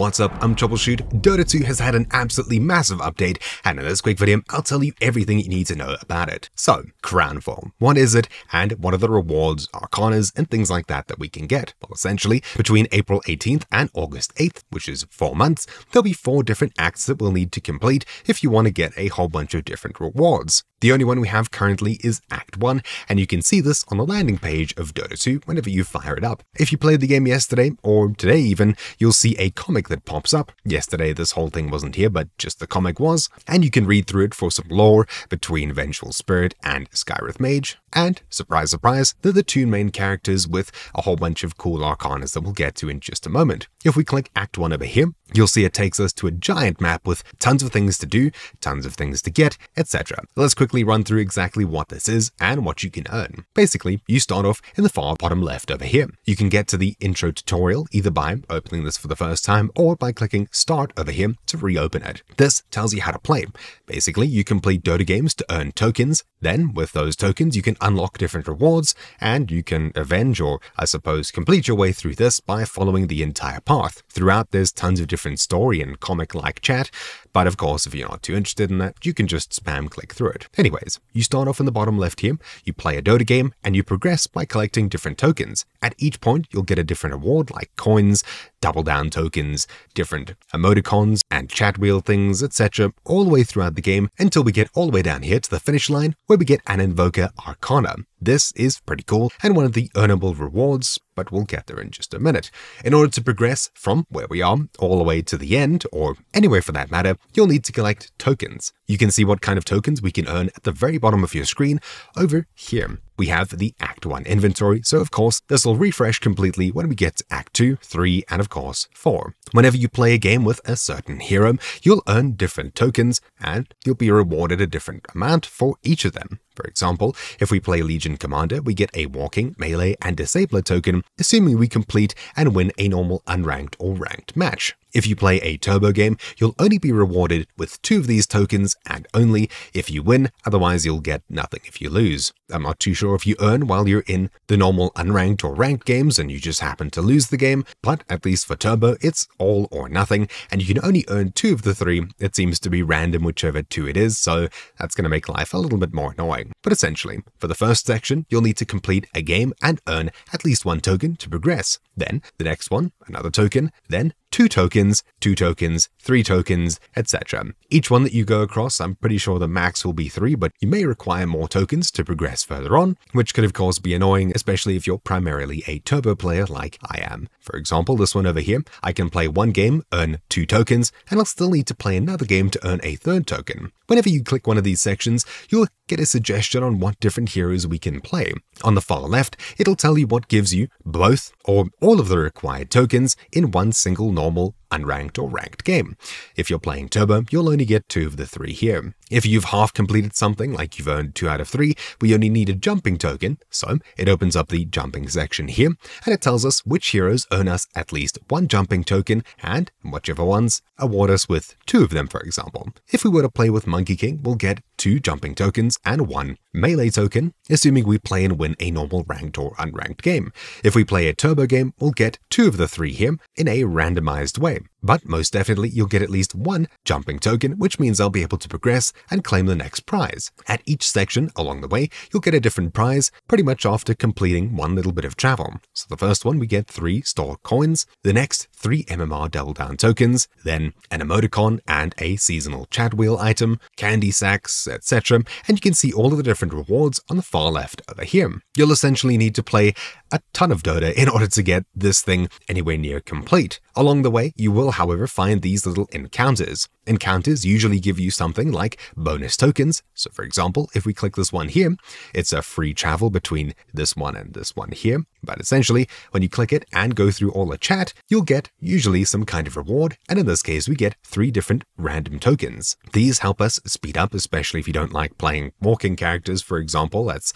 What's up, I'm TroubleChute. Dota 2 has had an absolutely massive update, and in this quick video, I'll tell you everything you need to know about it. So, Crownfall. What is it, and what are the rewards, arcanas, and things like that that we can get? Well, essentially, between April 18th and August 8th, which is four months, there'll be four different acts that we'll need to complete if you want to get a whole bunch of different rewards. The only one we have currently is Act 1, and you can see this on the landing page of Dota 2 whenever you fire it up. If you played the game yesterday, or today even, you'll see a comic that pops up. Yesterday this whole thing wasn't here, but just the comic was, and you can read through it for some lore between Vengeful Spirit and Skywrath Mage. And, surprise surprise, they're the two main characters with a whole bunch of cool arcanas that we'll get to in just a moment. If we click Act 1 over here, you'll see it takes us to a giant map with tons of things to do, tons of things to get, etc. Let's quickly run through exactly what this is and what you can earn. Basically, you start off in the far bottom left over here. You can get to the intro tutorial either by opening this for the first time or by clicking start over here to reopen it. This tells you how to play. Basically, you complete Dota games to earn tokens, then with those tokens you can unlock different rewards, and you can avenge or I suppose complete your way through this by following the entire path. Throughout there's tons of different story and comic-like chat, but of course if you're not too interested in that, you can just spam click through it. Anyways, you start off in the bottom left here, you play a Dota game, and you progress by collecting different tokens. At each point, you'll get a different award like coins, double down tokens, different emoticons, and chat wheel things, etc., all the way throughout the game until we get all the way down here to the finish line where we get an Invoker Arcana. This is pretty cool and one of the earnable rewards, but we'll get there in just a minute. In order to progress from where we are all the way to the end, or anywhere for that matter, you'll need to collect tokens. You can see what kind of tokens we can earn at the very bottom of your screen over here we have the Act 1 inventory, so of course this will refresh completely when we get to Act 2, 3, and of course 4. Whenever you play a game with a certain hero, you'll earn different tokens, and you'll be rewarded a different amount for each of them. For example, if we play Legion Commander, we get a Walking, Melee, and Disabler token, assuming we complete and win a normal unranked or ranked match. If you play a turbo game, you'll only be rewarded with two of these tokens and only if you win, otherwise you'll get nothing if you lose. I'm not too sure if you earn while you're in the normal unranked or ranked games and you just happen to lose the game, but at least for turbo, it's all or nothing, and you can only earn two of the three. It seems to be random whichever two it is, so that's going to make life a little bit more annoying. But essentially, for the first section, you'll need to complete a game and earn at least one token to progress. Then, the next one, another token, then two tokens, two tokens, three tokens, etc. Each one that you go across, I'm pretty sure the max will be three, but you may require more tokens to progress further on, which could of course be annoying, especially if you're primarily a turbo player like I am. For example, this one over here, I can play one game, earn two tokens, and I'll still need to play another game to earn a third token. Whenever you click one of these sections, you'll get a suggestion on what different heroes we can play. On the far left, it'll tell you what gives you both or all of the required tokens in one single normal unranked or ranked game. If you're playing Turbo, you'll only get two of the three here. If you've half completed something, like you've earned two out of three, we only need a jumping token, so it opens up the jumping section here, and it tells us which heroes earn us at least one jumping token, and whichever ones award us with two of them, for example. If we were to play with Monkey King, we'll get two jumping tokens and one melee token, assuming we play and win a normal ranked or unranked game. If we play a turbo game, we'll get two of the three here in a randomized way game. But most definitely, you'll get at least one jumping token, which means I'll be able to progress and claim the next prize. At each section along the way, you'll get a different prize pretty much after completing one little bit of travel. So the first one, we get three store coins, the next, three MMR double down tokens, then an emoticon and a seasonal chat wheel item, candy sacks, etc. And you can see all of the different rewards on the far left over here. You'll essentially need to play a ton of Dota in order to get this thing anywhere near complete. Along the way, you will, however, find these little encounters. Encounters usually give you something like bonus tokens. So for example, if we click this one here, it's a free travel between this one and this one here. But essentially, when you click it and go through all the chat, you'll get usually some kind of reward, and in this case we get three different random tokens. These help us speed up, especially if you don't like playing walking characters, for example. That's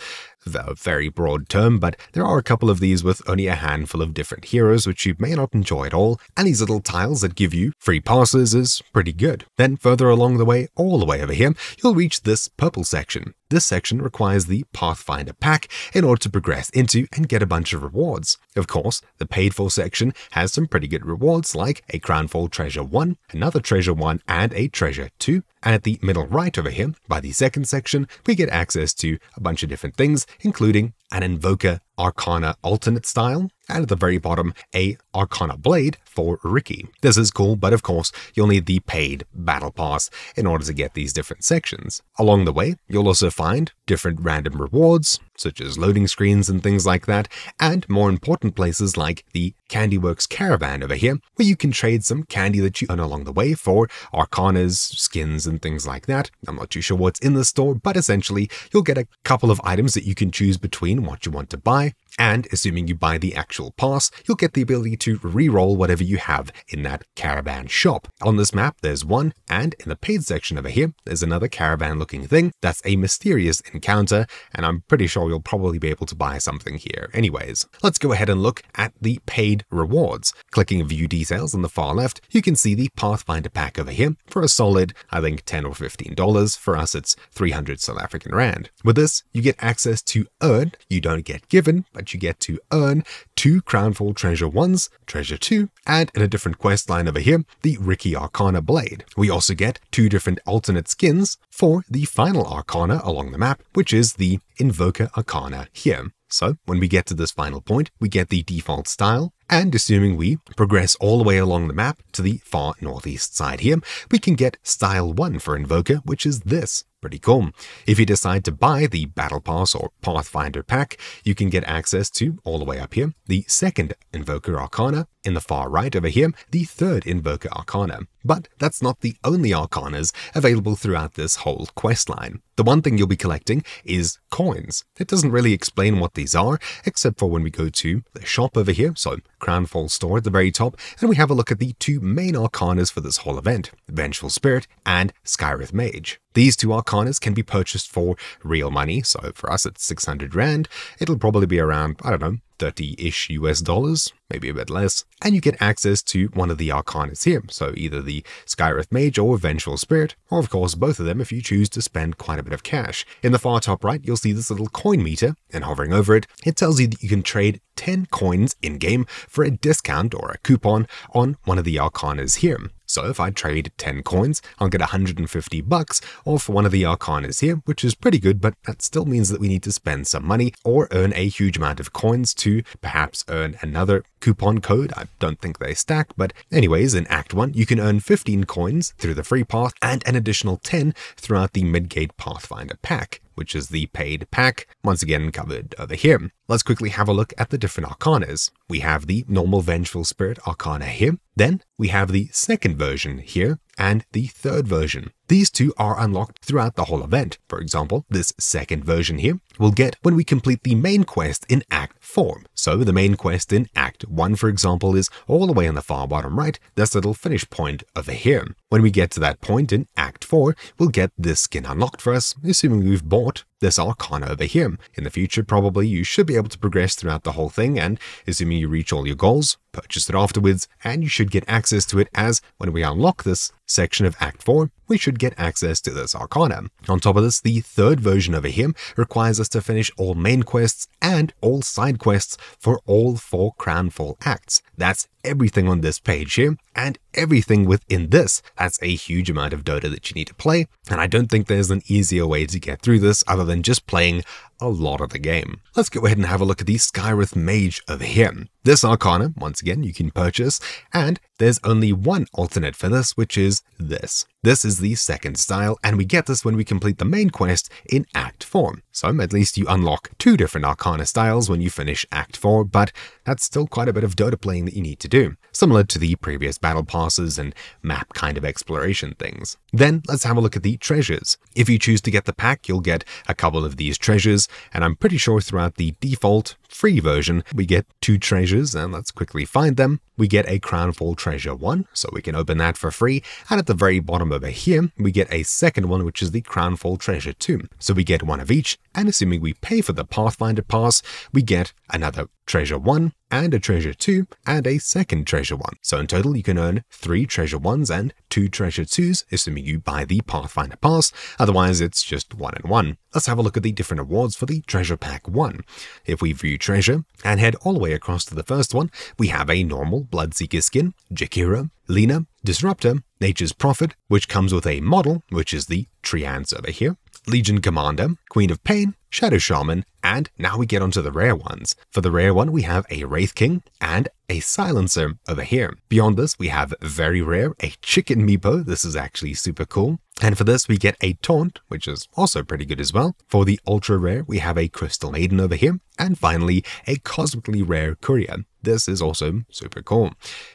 a very broad term, but there are a couple of these with only a handful of different heroes which you may not enjoy at all, and these little tiles that give you free passes is pretty good. Then further along the way, all the way over here, you'll reach this purple section. This section requires the Pathfinder pack in order to progress into and get a bunch of rewards. Of course, the paid for section has some pretty good rewards like a Crownfall Treasure 1, another Treasure 1, and a Treasure 2. And at the middle right over here, by the second section, we get access to a bunch of different things, including an Invoker Arcana alternate style, and at the very bottom, a Arcana Blade for Riki. This is cool, but of course, you'll need the paid Battle Pass in order to get these different sections. Along the way, you'll also find different random rewards, such as loading screens and things like that, and more important places like the Candyworks Caravan over here, where you can trade some candy that you earn along the way for arcanas, skins, and things like that. I'm not too sure what's in the store, but essentially, you'll get a couple of items that you can choose between what you want to buy, and assuming you buy the actual pass, you'll get the ability to re-roll whatever you have in that caravan shop. On this map, there's one, and in the paid section over here, there's another caravan looking thing that's a mysterious encounter, and I'm pretty sure you'll probably be able to buy something here anyways. Let's go ahead and look at the paid rewards. Clicking view details on the far left, you can see the Pathfinder pack over here for a solid, I think 10 or 15 dollars. For us, it's 300 South African Rand. With this, you get access to earn, you don't get given, you get to earn two Crownfall Treasure 1s, Treasure 2, and in a different quest line over here, the Riki Arcana Blade. We also get two different alternate skins for the final Arcana along the map, which is the Invoker Arcana here. So when we get to this final point, we get the default style, and assuming we progress all the way along the map to the far northeast side here, we can get style 1 for Invoker, which is this. Pretty cool. If you decide to buy the Battle Pass or Pathfinder pack, you can get access to, all the way up here, the second Invoker Arcana, in the far right over here, the third Invoker Arcana. But that's not the only Arcanas available throughout this whole quest line. The one thing you'll be collecting is coins. It doesn't really explain what these are, except for when we go to the shop over here, so Crownfall store at the very top, and we have a look at the two main Arcanas for this whole event, Vengeful Spirit and Skywrath Mage. These two Arcanas can be purchased for real money, so for us it's 600 Rand. It'll probably be around, I don't know, 30-ish US dollars, maybe a bit less, and you get access to one of the Arcanas here, so either the Skywrath Mage or Vengeful Spirit, or of course both of them if you choose to spend quite a bit of cash. In the far top right, you'll see this little coin meter, and hovering over it, it tells you that you can trade 10 coins in-game for a discount or a coupon on one of the Arcanas here. So if I trade 10 coins, I'll get 150 bucks off one of the Arcanas here, which is pretty good, but that still means that we need to spend some money or earn a huge amount of coins to perhaps earn another coupon code. I don't think they stack, but anyways, in Act 1, you can earn 15 coins through the free path and an additional 10 throughout the Midgate Pathfinder pack which is the paid pack, once again covered over here. Let's quickly have a look at the different arcanas. We have the normal Vengeful Spirit arcana here, then we have the second version here, and the third version. These two are unlocked throughout the whole event. For example, this second version here we'll get when we complete the main quest in Act 4. So the main quest in Act 1, for example, is all the way on the far bottom right, this little finish point over here. When we get to that point in Act 4, we'll get this skin unlocked for us, assuming we've bought this Arcana over here. In the future, probably you should be able to progress throughout the whole thing, and assuming you reach all your goals, purchase it afterwards, and you should get access to it as when we unlock this section of Act 4, should get access to this Arcana. On top of this, the third version over here requires us to finish all main quests and all side quests for all four Crownfall acts. That's everything on this page here, and everything within this. That's a huge amount of Dota that you need to play, and I don't think there's an easier way to get through this other than just playing a lot of the game. Let's go ahead and have a look at the Skywrath Mage over here. This Arcana, once again, you can purchase, and there's only one alternate for this, which is this. This is the second style, and we get this when we complete the main quest in Act 4. So at least you unlock two different Arcana styles when you finish Act 4, but that's still quite a bit of Dota playing that you need to do, similar to the previous battle passes and map kind of exploration things. Then let's have a look at the treasures. If you choose to get the pack, you'll get a couple of these treasures, and I'm pretty sure throughout the default free version, we get two treasures, and let's quickly find them. We get a Crownfall Treasure 1, so we can open that for free, and at the very bottom over here, we get a second one, which is the Crownfall Treasure 2. So we get one of each, and assuming we pay for the Pathfinder Pass, we get another treasure 1, and a treasure 2, and a second treasure 1. So in total, you can earn 3 treasure 1s and 2 treasure 2s, assuming you buy the Pathfinder Pass, otherwise it's just 1 and 1. Let's have a look at the different awards for the Treasure Pack 1. If we view Treasure and head all the way across to the first one, we have a normal Bloodseeker skin, Jakiro, Lina, Disruptor, Nature's Prophet, which comes with a model, which is the Treants over here, Legion Commander, Queen of Pain, Shadow Shaman, and now we get onto the rare ones. For the rare one, we have a Wraith King and a Silencer over here. Beyond this, we have very rare, a Chicken Meepo. This is actually super cool. And for this, we get a Taunt, which is also pretty good as well. For the ultra rare, we have a Crystal Maiden over here. And finally, a cosmically rare Courier. This is also super cool.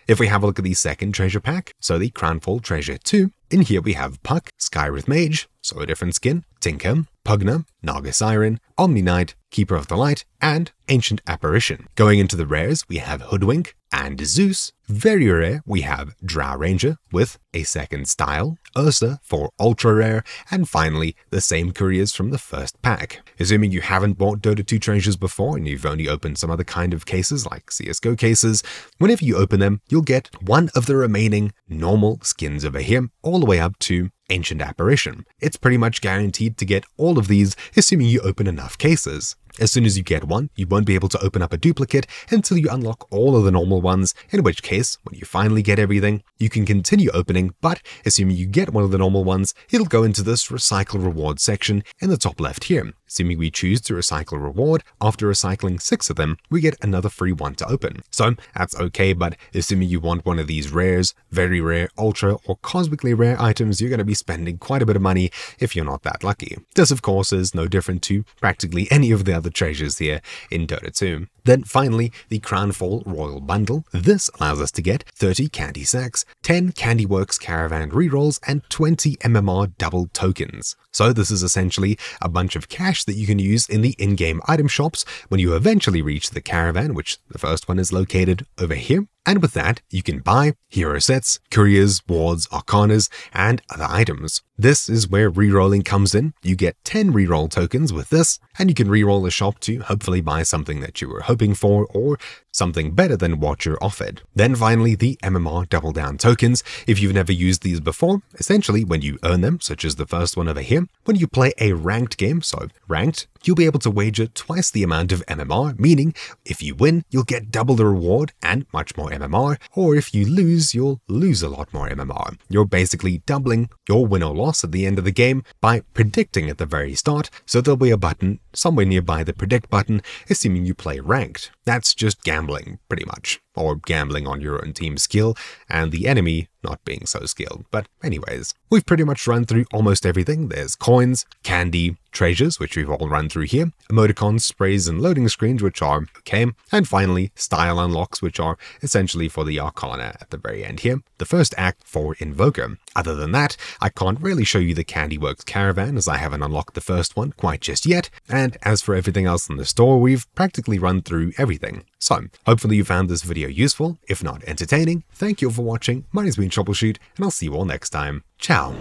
If we have a look at the second treasure pack, so the Crownfall Treasure 2, in here we have Puck, Skywrath Mage, so a different skin, Tinker, Pugna, Naga Siren, Omni Knight, Keeper of the Light, and Ancient Apparition. Going into the rares, we have Hoodwink and Zeus. Very rare, we have Drow Ranger with a second style, Ursa for ultra rare, and finally the same couriers from the first pack. Assuming you haven't bought Dota 2 treasures before and you've only opened some other kind of cases like CSGO cases, whenever you open them, you'll get one of the remaining normal skins over here, all the way up to Ancient Apparition. It's pretty much guaranteed to get all of these, assuming you open enough cases. As soon as you get one, you won't be able to open up a duplicate until you unlock all of the normal ones, in which case, when you finally get everything, you can continue opening, but assuming you get one of the normal ones, it'll go into this recycle reward section in the top left here. Assuming we choose to recycle reward, after recycling six of them, we get another free one to open. So that's okay, but assuming you want one of these rares, very rare, ultra, or cosmically rare items, you're going to be spending quite a bit of money if you're not that lucky. This, of course, is no different to practically any of the other treasures here in Dota 2. Then finally, the Crownfall Royal Bundle. This allows us to get 30 Candy Sacks, 10 Candyworks Caravan rerolls, and 20 MMR double tokens. So this is essentially a bunch of cash that you can use in the in-game item shops when you eventually reach the caravan, which the first one is located over here. And with that, you can buy hero sets, couriers, wards, arcanas, and other items. This is where rerolling comes in. You get 10 reroll tokens with this, and you can reroll the shop to hopefully buy something that you were hoping for or something better than what you're offered. Then finally, the MMR Double Down tokens. If you've never used these before, essentially when you earn them, such as the first one over here, when you play a ranked game, so ranked, you'll be able to wager twice the amount of MMR, meaning if you win, you'll get double the reward and much more MMR, or if you lose, you'll lose a lot more MMR. You're basically doubling your win or loss at the end of the game by predicting at the very start, so there'll be a button somewhere nearby the predict button, assuming you play ranked. That's just gambling, pretty much or gambling on your own team's skill and the enemy not being so skilled. But anyways, we've pretty much run through almost everything. There's coins, candy, treasures, which we've all run through here, emoticons, sprays, and loading screens, which are okay, and finally, style unlocks, which are essentially for the Arcana at the very end here, the first act for Invoker. Other than that, I can't really show you the Candyworks Caravan as I haven't unlocked the first one quite just yet, and as for everything else in the store, we've practically run through everything. So, hopefully you found this video useful, if not entertaining. Thank you all for watching, my name's been TroubleChute, and I'll see you all next time. Ciao!